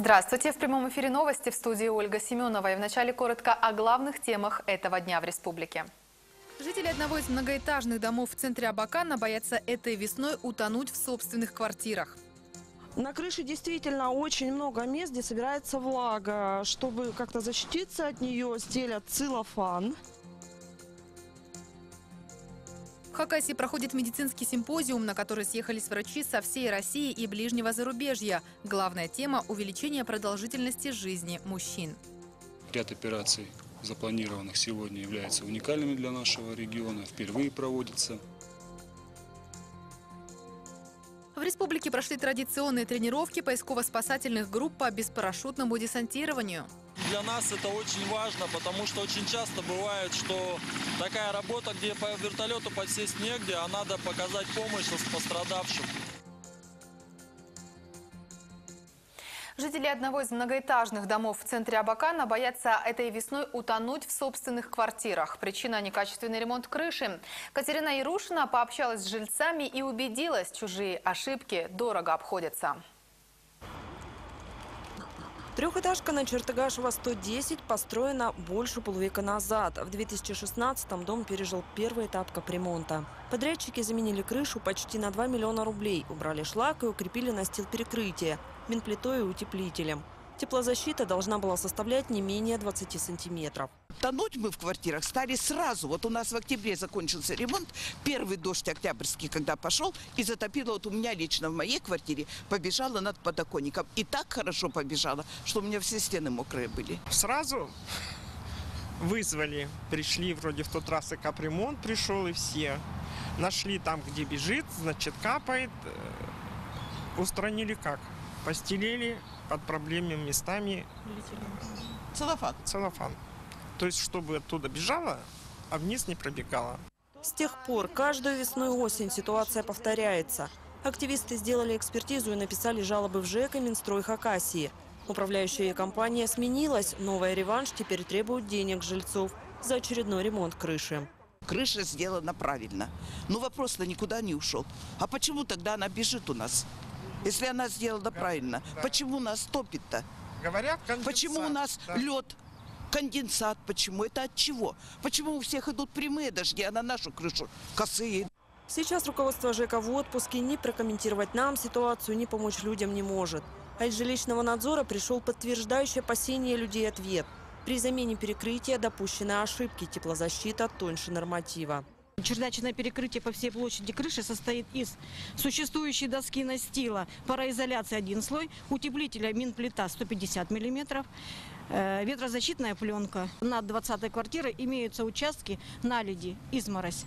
Здравствуйте. В прямом эфире новости в студии Ольга Семенова. И вначале коротко о главных темах этого дня в республике. Жители одного из многоэтажных домов в центре Абакана боятся этой весной утонуть в собственных квартирах. На крыше действительно очень много мест, где собирается влага. Чтобы как-то защититься от нее, стелят целлофан. Хакасии проходит медицинский симпозиум, на который съехались врачи со всей России и ближнего зарубежья. Главная тема – увеличение продолжительности жизни мужчин. Ряд операций, запланированных сегодня, являются уникальными для нашего региона, впервые проводятся. Республике прошли традиционные тренировки поисково-спасательных групп по беспарашютному десантированию. Для нас это очень важно, потому что очень часто бывает, что такая работа, где по вертолету подсесть негде, а надо показать помощь пострадавшим. Жители одного из многоэтажных домов в центре Абакана боятся этой весной утонуть в собственных квартирах. Причина – некачественный ремонт крыши. Катерина Ярушина пообщалась с жильцами и убедилась, чужие ошибки дорого обходятся. Трехэтажка на Чертыгашева 110 построена больше полувека назад. В 2016-м дом пережил первый этап капремонта. Подрядчики заменили крышу почти на 2 миллиона рублей, убрали шлак и укрепили настил перекрытия, минплитой и утеплителем. Теплозащита должна была составлять не менее 20 сантиметров. Тонуть мы в квартирах стали сразу. Вот у нас в октябре закончился ремонт. Первый дождь октябрьский, когда пошел, и затопило вот у меня лично в моей квартире, побежала над подоконником. И так хорошо побежала, что у меня все стены мокрые были. Сразу вызвали, пришли вроде в тот раз и капремонт пришел, и все. Нашли там, где бежит, значит, капает. Э, устранили как? Постелили под проблемными местами Целлофан. целлофан. То есть, чтобы оттуда бежала, а вниз не пробегала. С тех пор каждую весну и осень ситуация повторяется. Активисты сделали экспертизу и написали жалобы в ЖЭК и Минстрой Хакасии. Управляющая компания сменилась. Новая реванш теперь требует денег жильцов за очередной ремонт крыши. Крыша сделана правильно. Но вопрос-то никуда не ушел. А почему тогда она бежит у нас? Если она сделана правильно, почему нас топит-то? Говорят, конденсат. Почему у нас Да. лед, конденсат? Почему? Это от чего? Почему у всех идут прямые дожди, а на нашу крышу косые? Сейчас руководство ЖЭКа в отпуске. Ни прокомментировать нам ситуацию, ни помочь людям не может. А из жилищного надзора пришел подтверждающий опасения людей ответ. При замене перекрытия допущены ошибки. Теплозащита тоньше норматива. Чердачное перекрытие по всей площади крыши состоит из существующей доски настила, пароизоляции один слой, утеплителя минплита 150 миллиметров, э, ветрозащитная пленка. Над 20 квартирой имеются участки наледи, изморозь.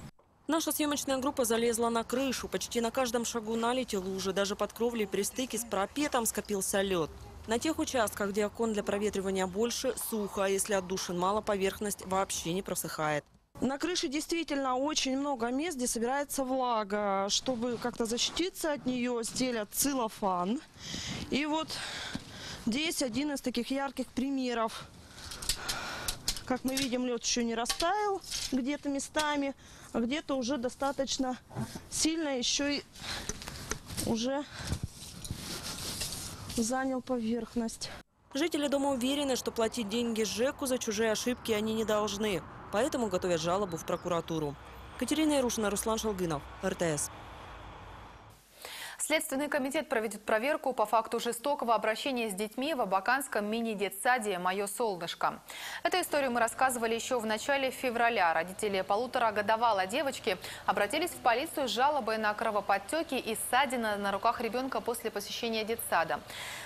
Наша съемочная группа залезла на крышу. Почти на каждом шагу налети лужи. Даже под кровлей при стыке с парапетом скопился лед. На тех участках, где окон для проветривания больше, сухо. А если отдушин мало, поверхность вообще не просыхает. На крыше действительно очень много мест, где собирается влага. Чтобы как-то защититься от нее, стелят целлофан. И вот здесь один из таких ярких примеров. Как мы видим, лед еще не растаял где-то местами, а где-то уже достаточно сильно еще и уже занял поверхность. Жители дома уверены, что платить деньги ЖЭКу за чужие ошибки они не должны. Поэтому готовят жалобу в прокуратуру. Катерина Ярушина, Руслан Шалгынов, РТС. Следственный комитет проведет проверку по факту жестокого обращения с детьми в Абаканском мини-детсаде «Мое солнышко». Эту историю мы рассказывали еще в начале февраля. Родители полуторагодовалой девочки обратились в полицию с жалобой на кровоподтеки и ссадины на руках ребенка после посещения детсада.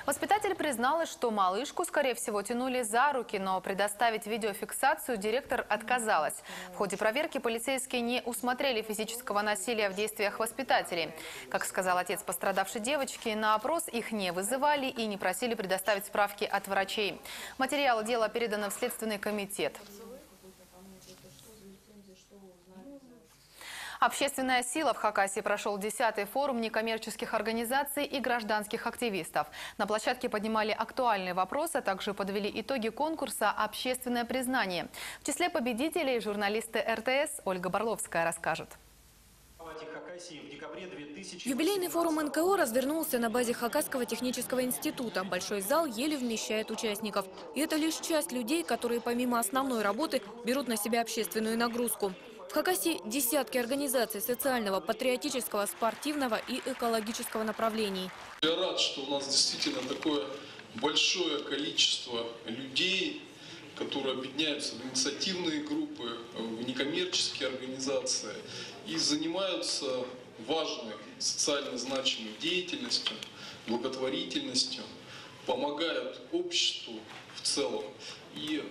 Воспитатель призналась, что малышку, скорее всего, тянули за руки, но предоставить видеофиксацию директор отказалась. В ходе проверки полицейские не усмотрели физического насилия в действиях воспитателей. Как сказал отец пострадавшей девочки, на опрос их не вызывали и не просили предоставить справки от врачей. Материалы дела переданы в Следственный комитет. Общественная сила в Хакасии прошел 10-й форум некоммерческих организаций и гражданских активистов. На площадке поднимали актуальные вопросы, а также подвели итоги конкурса «Общественное признание». В числе победителей журналисты РТС Ольга Барловская расскажет. Юбилейный форум НКО развернулся на базе Хакасского технического института. Большой зал еле вмещает участников. И это лишь часть людей, которые помимо основной работы берут на себя общественную нагрузку. В Хакасии десятки организаций социального, патриотического, спортивного и экологического направлений. Я рад, что у нас действительно такое большое количество людей, которые объединяются в инициативные группы, в некоммерческие организации и занимаются важной социально значимой деятельностью, благотворительностью, помогают обществу в целом. И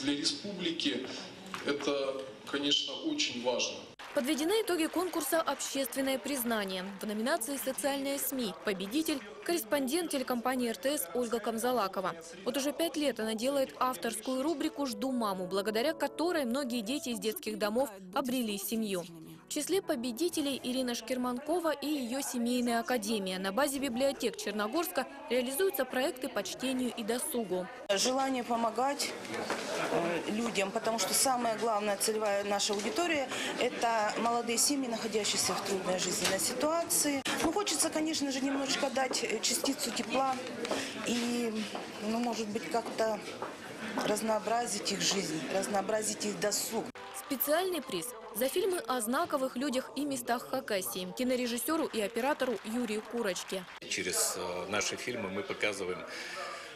для республики это, конечно, очень важно. Подведены итоги конкурса «Общественное признание». В номинации «Социальные СМИ» победитель – корреспондент телекомпании РТС Ольга Камзалакова. Вот уже пять лет она делает авторскую рубрику «Жду маму», благодаря которой многие дети из детских домов обрели семью. В числе победителей Ирина Шкерманкова и ее семейная академия. На базе библиотек Черногорска реализуются проекты по чтению и досугу. Желание помогать э, людям, потому что самая главная целевая наша аудитория – это молодые семьи, находящиеся в трудной жизненной ситуации. Ну, хочется, конечно же, немножечко дать э, частицу тепла и, ну, может быть, как-то разнообразить их жизнь, разнообразить их досуг. Специальный приз за фильмы о знаковых людях и местах Хакасии кинорежиссеру и оператору Юрию Курочке. Через э, наши фильмы мы показываем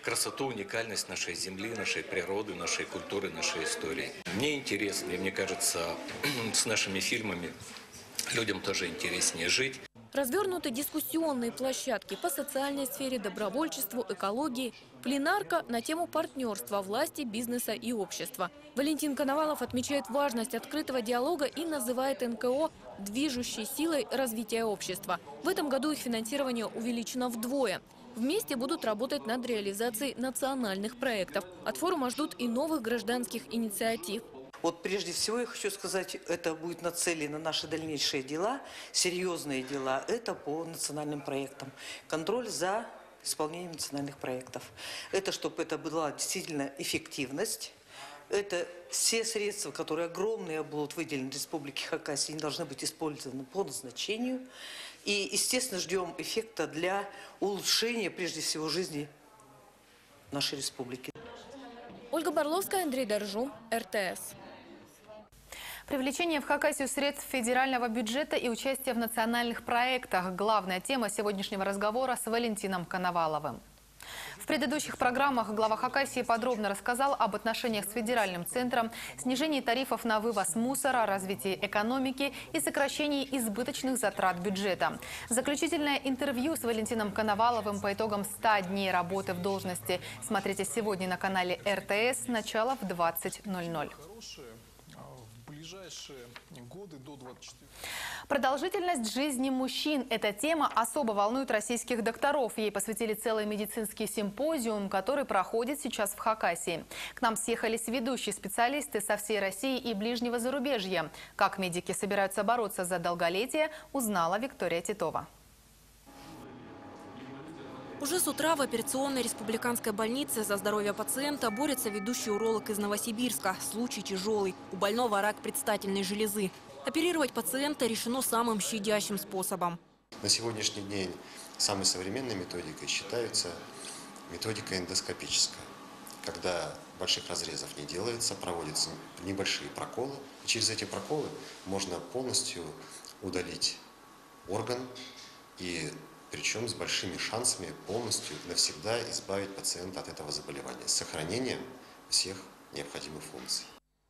красоту, уникальность нашей земли, нашей природы, нашей культуры, нашей истории. Мне интересно, и мне кажется, с нашими фильмами людям тоже интереснее жить. Развернуты дискуссионные площадки по социальной сфере, добровольчеству, экологии. Пленарка на тему партнерства власти, бизнеса и общества. Валентин Коновалов отмечает важность открытого диалога и называет НКО движущей силой развития общества. В этом году их финансирование увеличено вдвое. Вместе будут работать над реализацией национальных проектов. От форума ждут и новых гражданских инициатив. Вот прежде всего я хочу сказать, это будет нацелено на наши дальнейшие дела, серьезные дела. Это по национальным проектам. Контроль за исполнением национальных проектов. Это чтобы это была действительно эффективность. Это все средства, которые огромные будут выделены Республике Хакасия, они должны быть использованы по назначению. И, естественно, ждем эффекта для улучшения, прежде всего, жизни нашей республики. Ольга Барловская, Андрей Доржу, РТС. Привлечение в Хакасию средств федерального бюджета и участие в национальных проектах – главная тема сегодняшнего разговора с Валентином Коноваловым. В предыдущих программах глава Хакасии подробно рассказал об отношениях с федеральным центром, снижении тарифов на вывоз мусора, развитии экономики и сокращении избыточных затрат бюджета. Заключительное интервью с Валентином Коноваловым по итогам 100 дней работы в должности смотрите сегодня на канале РТС. Начало в 20.00 ближайшие годы до 24. Продолжительность жизни мужчин – эта тема особо волнует российских докторов. Ей посвятили целый медицинский симпозиум, который проходит сейчас в Хакасии. К нам съехались ведущие специалисты со всей России и ближнего зарубежья. Как медики собираются бороться за долголетие, узнала Виктория Титова. Уже с утра в операционной республиканской больнице за здоровье пациента борется ведущий уролог из Новосибирска. Случай тяжелый. У больного рак предстательной железы. Оперировать пациента решено самым щадящим способом. На сегодняшний день самой современной методикой считается методика эндоскопическая. Когда больших разрезов не делается, проводятся небольшие проколы. И через эти проколы можно полностью удалить орган и причем с большими шансами полностью навсегда избавить пациента от этого заболевания с сохранением всех необходимых функций.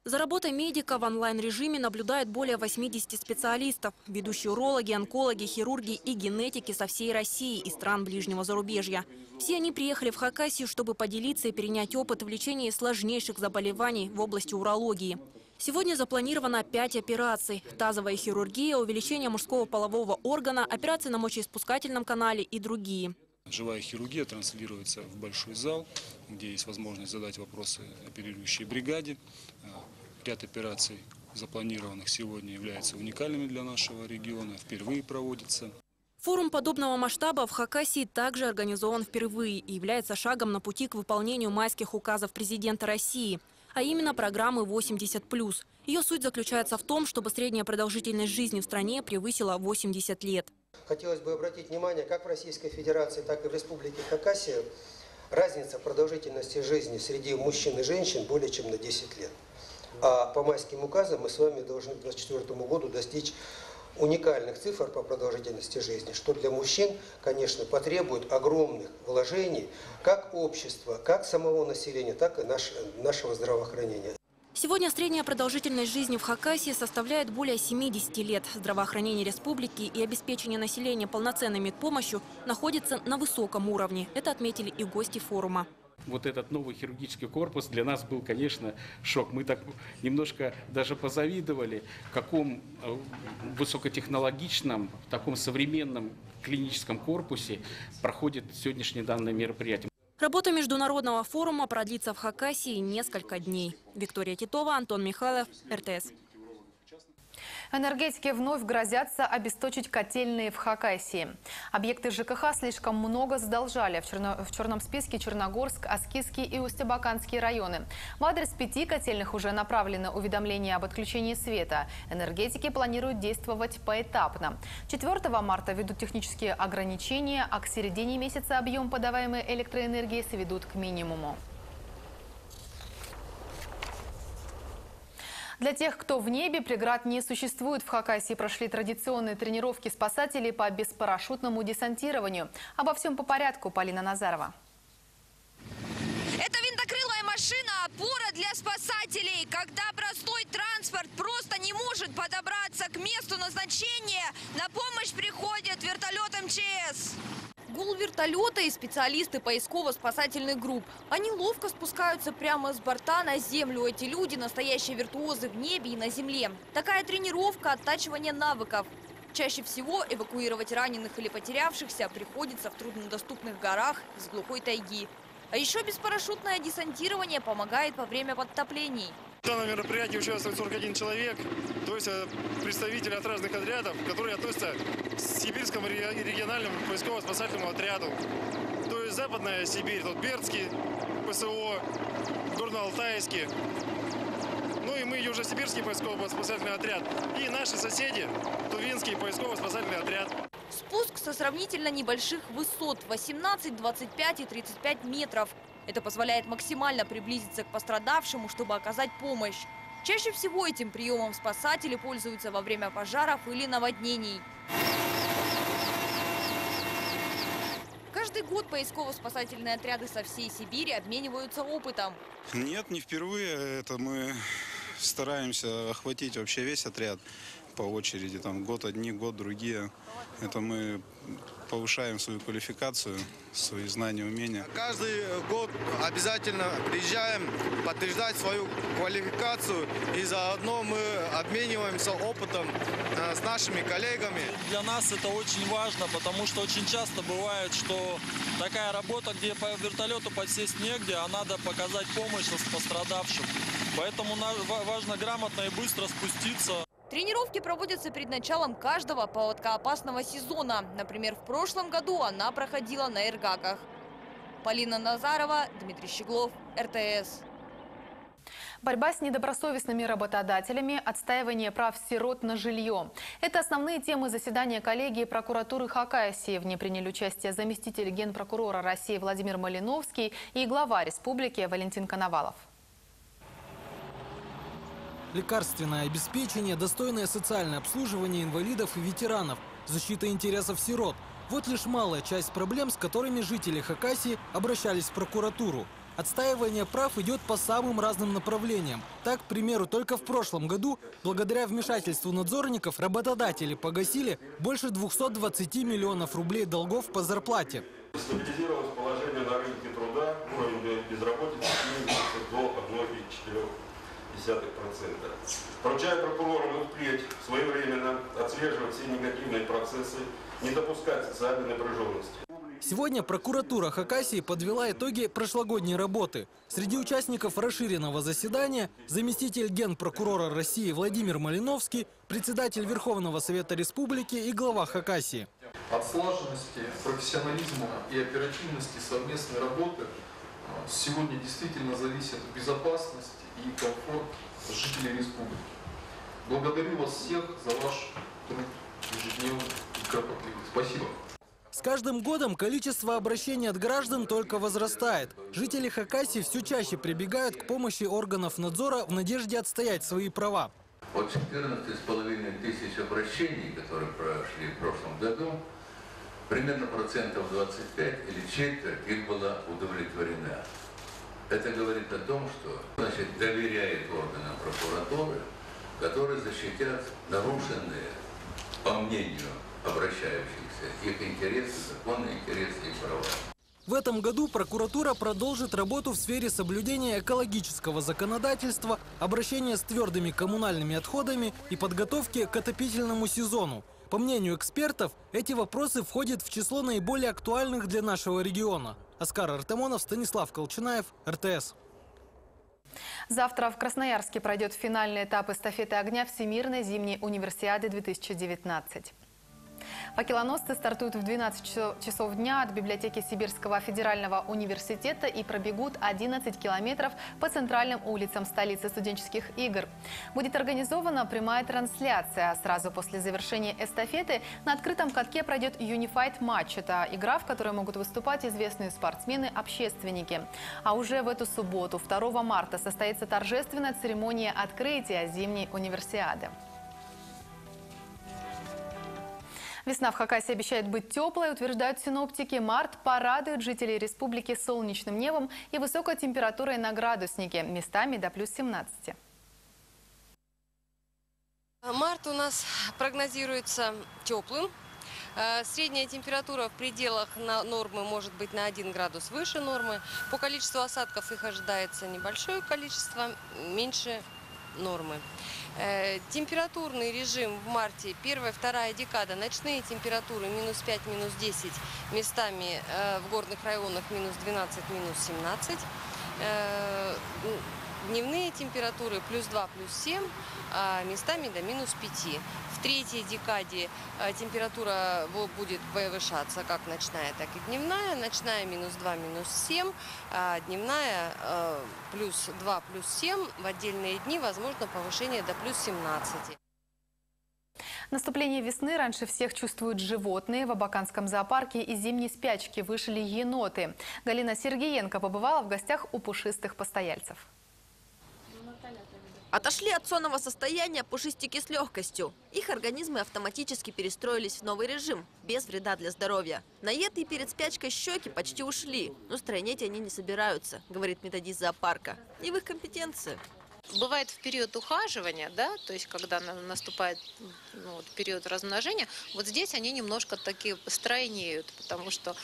За работой медика в онлайн-режиме наблюдают более 80 специалистов. Ведущие урологи, онкологи, хирурги и генетики со всей России и стран ближнего зарубежья. Все они приехали в Хакасию, чтобы поделиться и перенять опыт в лечении сложнейших заболеваний в области урологии. Сегодня запланировано пять операций. Тазовая хирургия, увеличение мужского полового органа, операции на мочеиспускательном канале и другие. Живая хирургия транслируется в большой зал, где есть возможность задать вопросы оперирующей бригаде. А, ряд операций, запланированных сегодня, являются уникальными для нашего региона, впервые проводится. Форум подобного масштаба в Хакасии также организован впервые и является шагом на пути к выполнению майских указов президента России – а именно программы 80+. Ее суть заключается в том, чтобы средняя продолжительность жизни в стране превысила 80 лет. Хотелось бы обратить внимание, как в Российской Федерации, так и в Республике Хакасия разница продолжительности жизни среди мужчин и женщин более чем на 10 лет. А по майским указам мы с вами должны к 2024 году достичь уникальных цифр по продолжительности жизни, что для мужчин, конечно, потребует огромных вложений как общества, как самого населения, так и наш, нашего здравоохранения. Сегодня средняя продолжительность жизни в Хакасии составляет более 70 лет. Здравоохранение республики и обеспечение населения полноценной медпомощью находится на высоком уровне. Это отметили и гости форума вот этот новый хирургический корпус для нас был, конечно, шок. Мы так немножко даже позавидовали, в каком э, высокотехнологичном, таком современном клиническом корпусе проходит сегодняшнее данное мероприятие. Работа международного форума продлится в Хакасии несколько дней. Виктория Титова, Антон Михайлов, РТС. Энергетики вновь грозятся обесточить котельные в Хакасии. Объекты ЖКХ слишком много задолжали. В, черно... в черном списке Черногорск, Аскизский и Устебаканские районы. В адрес пяти котельных уже направлены уведомления об отключении света. Энергетики планируют действовать поэтапно. 4 марта ведут технические ограничения, а к середине месяца объем подаваемой электроэнергии сведут к минимуму. Для тех, кто в небе, преград не существует. В Хакасии прошли традиционные тренировки спасателей по беспарашютному десантированию. Обо всем по порядку. Полина Назарова. Это винтокрылая машина – опора для спасателей. Когда простой транспорт просто не может подобраться к месту назначения, вертолета и специалисты поисково-спасательных групп. Они ловко спускаются прямо с борта на землю. Эти люди – настоящие виртуозы в небе и на земле. Такая тренировка – оттачивание навыков. Чаще всего эвакуировать раненых или потерявшихся приходится в труднодоступных горах из глухой тайги. А еще беспарашютное десантирование помогает во время подтоплений. В данном мероприятии участвует 41 человек, то есть э, представители от разных отрядов, которые относятся к Сибирскому региональному поисково-спасательному отряду. То есть Западная Сибирь, тут Бердский, ПСО, Горно-Алтайский, ну и мы Южно-Сибирский поисково-спасательный отряд. И наши соседи, Тувинский поисково-спасательный отряд. Спуск со сравнительно небольших высот 18, 25 и 35 метров. Это позволяет максимально приблизиться к пострадавшему, чтобы оказать помощь. Чаще всего этим приемом спасатели пользуются во время пожаров или наводнений. Каждый год поисково-спасательные отряды со всей Сибири обмениваются опытом. Нет, не впервые. Это мы стараемся охватить вообще весь отряд по очереди. Там год одни, год другие. Это мы повышаем свою квалификацию, свои знания, умения. Каждый год обязательно приезжаем подтверждать свою квалификацию и заодно мы обмениваемся опытом э, с нашими коллегами. Для нас это очень важно, потому что очень часто бывает, что такая работа, где по вертолету подсесть негде, а надо показать помощь пострадавшим. Поэтому важно грамотно и быстро спуститься. Тренировки проводятся перед началом каждого поводкоопасного сезона. Например, в прошлом году она проходила на Эргаках. Полина Назарова, Дмитрий Щеглов, РТС. Борьба с недобросовестными работодателями, отстаивание прав сирот на жилье. Это основные темы заседания коллегии прокуратуры Хакасии. В ней приняли участие заместитель генпрокурора России Владимир Малиновский и глава республики Валентин Коновалов лекарственное обеспечение, достойное социальное обслуживание инвалидов и ветеранов, защита интересов сирот. Вот лишь малая часть проблем, с которыми жители Хакасии обращались в прокуратуру. Отстаивание прав идет по самым разным направлениям. Так, к примеру, только в прошлом году, благодаря вмешательству надзорников, работодатели погасили больше 220 миллионов рублей долгов по зарплате. Поручаю прокурорам впредь своевременно отслеживать все негативные процессы, не допускать социальной напряженности. Сегодня прокуратура Хакасии подвела итоги прошлогодней работы. Среди участников расширенного заседания заместитель генпрокурора России Владимир Малиновский, председатель Верховного Совета Республики и глава Хакасии. От слаженности, профессионализма и оперативности совместной работы сегодня действительно зависит безопасность и комфорт жителей республики. Благодарю вас всех за ваш труд ежедневный и кропотливый. Спасибо. С каждым годом количество обращений от граждан только возрастает. Жители Хакасии все чаще прибегают к помощи органов надзора в надежде отстоять свои права. От 14,5 тысяч обращений, которые прошли в прошлом году, примерно процентов 25 или четверть их была удовлетворена. Это говорит о том, что значит, доверяет органам прокуратуры, которые защитят нарушенные, по мнению обращающихся, их интересы, законные интересы и права. В этом году прокуратура продолжит работу в сфере соблюдения экологического законодательства, обращения с твердыми коммунальными отходами и подготовки к отопительному сезону. По мнению экспертов, эти вопросы входят в число наиболее актуальных для нашего региона. Оскар Артемонов, Станислав Колчинаев, РТС. Завтра в Красноярске пройдет финальный этап эстафеты огня Всемирной зимней универсиады 2019. Факелоносцы стартуют в 12 часов дня от библиотеки Сибирского федерального университета и пробегут 11 километров по центральным улицам столицы студенческих игр. Будет организована прямая трансляция. Сразу после завершения эстафеты на открытом катке пройдет Unified матч. Это игра, в которой могут выступать известные спортсмены-общественники. А уже в эту субботу, 2 марта, состоится торжественная церемония открытия зимней универсиады. Весна в Хакасии обещает быть теплой, утверждают синоптики. Март порадует жителей республики солнечным небом и высокой температурой на градуснике, местами до плюс 17. Март у нас прогнозируется теплым. Э, средняя температура в пределах нормы может быть на 1 градус выше нормы. По количеству осадков их ожидается небольшое количество, меньше нормы. Э, температурный режим в марте, первая, вторая декада, ночные температуры минус 5, минус 10, местами э, в горных районах минус 12, минус 17. Э, дневные температуры плюс 2, плюс 7, а местами до минус 5. В третьей декаде э, температура будет повышаться как ночная, так и дневная. Ночная минус 2, минус 7, а дневная плюс 2, плюс 7. В отдельные дни возможно повышение до плюс 17. Наступление весны раньше всех чувствуют животные. В Абаканском зоопарке из зимней спячки вышли еноты. Галина Сергеенко побывала в гостях у пушистых постояльцев. Отошли от сонного состояния пушистики с легкостью. Их организмы автоматически перестроились в новый режим, без вреда для здоровья. Наетые перед спячкой щеки почти ушли, но стройнеть они не собираются, говорит методист зоопарка. Не в их компетенции. Бывает в период ухаживания, да, то есть когда наступает ну, вот, период размножения, вот здесь они немножко такие стройнеют, потому что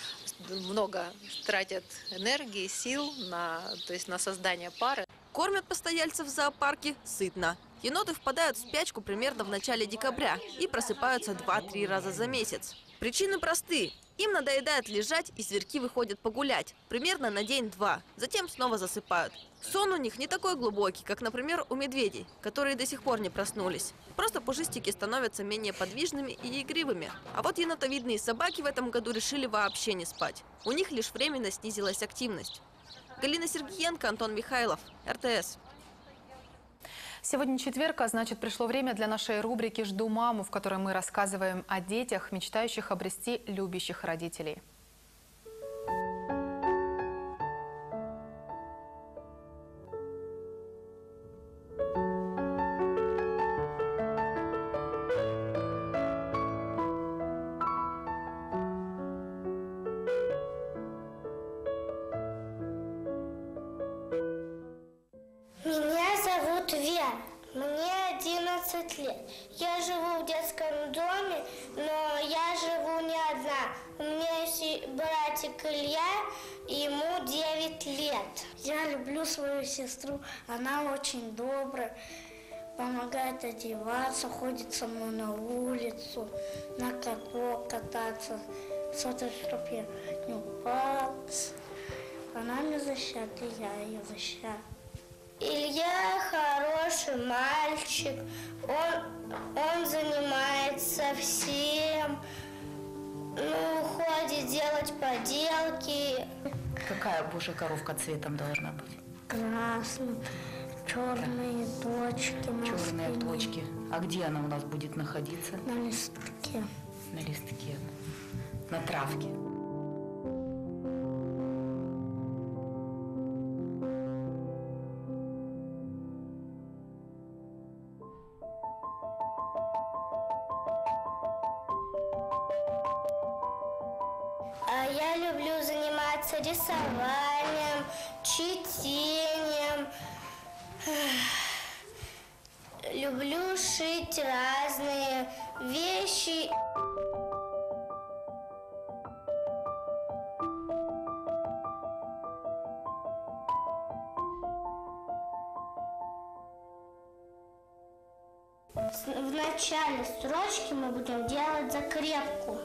много тратят энергии, сил на, то есть на создание пары. Кормят постояльцев в зоопарке сытно. Еноты впадают в спячку примерно в начале декабря и просыпаются 2-3 раза за месяц. Причины просты. Им надоедает лежать, и зверьки выходят погулять. Примерно на день-два. Затем снова засыпают. Сон у них не такой глубокий, как, например, у медведей, которые до сих пор не проснулись. Просто пушистики становятся менее подвижными и игривыми. А вот енотовидные собаки в этом году решили вообще не спать. У них лишь временно снизилась активность. Галина Сергеенко, Антон Михайлов, РТС. Сегодня четверг, а значит пришло время для нашей рубрики «Жду маму», в которой мы рассказываем о детях, мечтающих обрести любящих родителей. Она очень добрая, помогает одеваться, ходит со мной на улицу, на каток кататься, смотрит, чтобы я не упал. Она меня защищает, и я ее защищаю. Илья хороший мальчик, он, он занимается всем, ну, ходит делать поделки. Какая божья коровка цветом должна быть? Красным. Черные точки на Черные спине. точки. А где она у нас будет находиться? На листке. На листке. На травке. Заниматься рисованием, чтением. Люблю шить разные вещи. В начале строчки мы будем делать закрепку.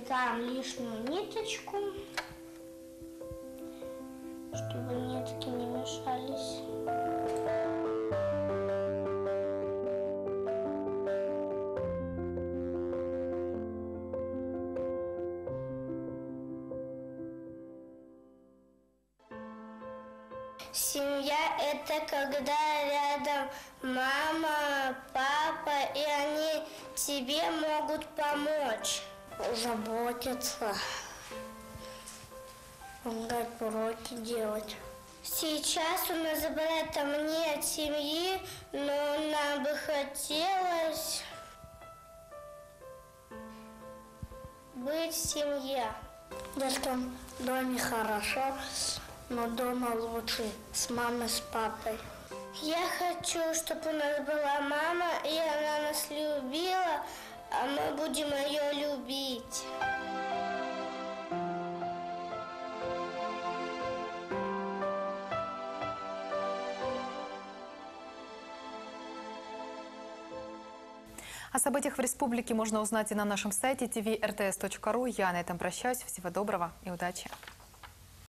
Стригаем лишнюю ниточку, чтобы нитки не мешались. Семья – это когда рядом мама, папа, и они тебе могут помочь. Заботиться, помогать уроки делать. Сейчас у нас забрата нет семьи, но нам бы хотелось быть в семье. В детском доме хорошо, но дома лучше с мамой, с папой. Я хочу, чтобы у нас была мама, и она нас любила, а мы будем ее любить. О событиях в республике можно узнать и на нашем сайте tvrts.ru. Я на этом прощаюсь. Всего доброго и удачи.